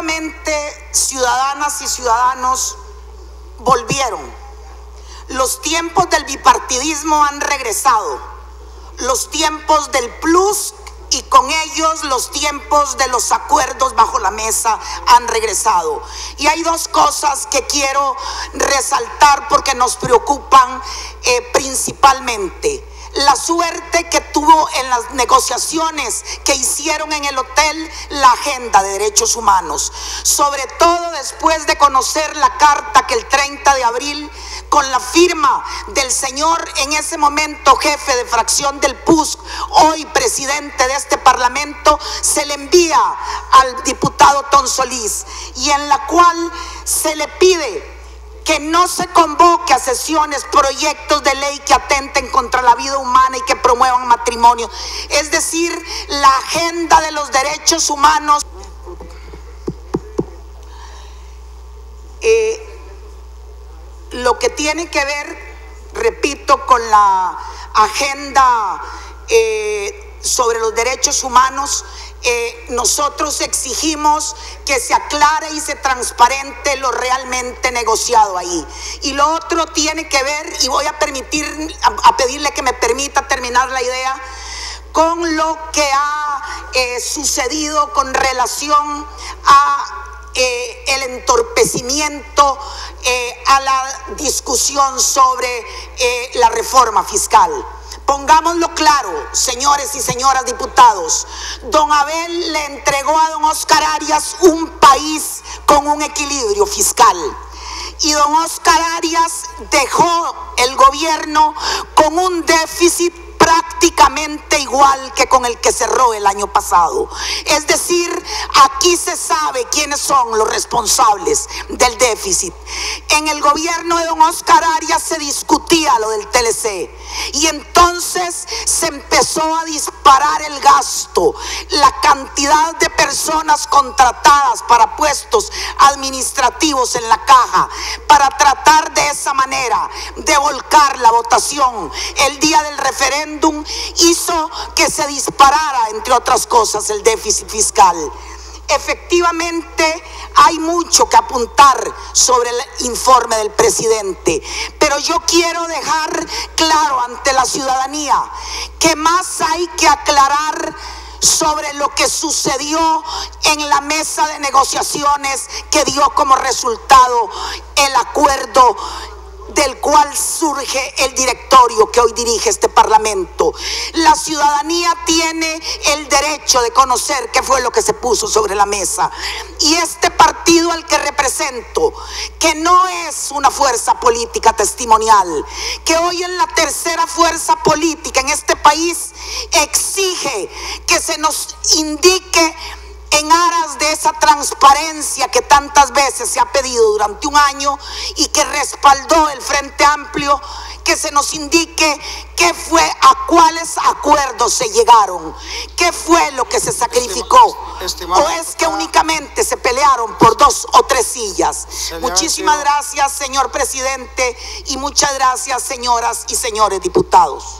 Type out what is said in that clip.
Efectivamente, ciudadanas y ciudadanos volvieron. Los tiempos del bipartidismo han regresado. Los tiempos del plus y con ellos los tiempos de los acuerdos bajo la mesa han regresado. Y hay dos cosas que quiero resaltar porque nos preocupan eh, principalmente la suerte que tuvo en las negociaciones que hicieron en el hotel la agenda de derechos humanos, sobre todo después de conocer la carta que el 30 de abril con la firma del señor en ese momento jefe de fracción del PUSC, hoy presidente de este parlamento, se le envía al diputado Ton Solís y en la cual se le pide que no se convoque a sesiones proyectos de ley que atenten contra la vida humana y que promuevan matrimonio. Es decir, la agenda de los derechos humanos. Eh, lo que tiene que ver, repito, con la agenda eh, sobre los derechos humanos eh, nosotros exigimos que se aclare y se transparente lo realmente negociado ahí. Y lo otro tiene que ver, y voy a permitir, a, pedirle que me permita terminar la idea, con lo que ha eh, sucedido con relación a eh, el entorpecimiento a la discusión sobre la reforma fiscal. Pongámoslo claro, señores y señoras diputados, don Abel le entregó a don Oscar Arias un país con un equilibrio fiscal. Y don Oscar Arias dejó el gobierno con un déficit prácticamente igual que con el que cerró el año pasado. Es decir, aquí se sabe quiénes son los responsables del déficit. En el gobierno de don Oscar Arias se discutía lo del TLC y entonces se empezó a disparar el gasto, la cantidad de personas contratadas para puestos administrativos en la caja, para tratar de esa manera de volcar la votación el día del hizo que se disparara, entre otras cosas, el déficit fiscal. Efectivamente, hay mucho que apuntar sobre el informe del presidente, pero yo quiero dejar claro ante la ciudadanía que más hay que aclarar sobre lo que sucedió en la mesa de negociaciones que dio como resultado el acuerdo del cual surge el directorio que hoy dirige este Parlamento. La ciudadanía tiene el derecho de conocer qué fue lo que se puso sobre la mesa. Y este partido al que represento, que no es una fuerza política testimonial, que hoy es la tercera fuerza política en este país, exige que se nos indique en aras de esa transparencia que tantas veces se ha pedido durante un año y que respaldó el Frente Amplio, que se nos indique qué fue, a cuáles acuerdos se llegaron, qué fue lo que se sacrificó, o es que únicamente se pelearon por dos o tres sillas. Muchísimas gracias, señor presidente, y muchas gracias, señoras y señores diputados.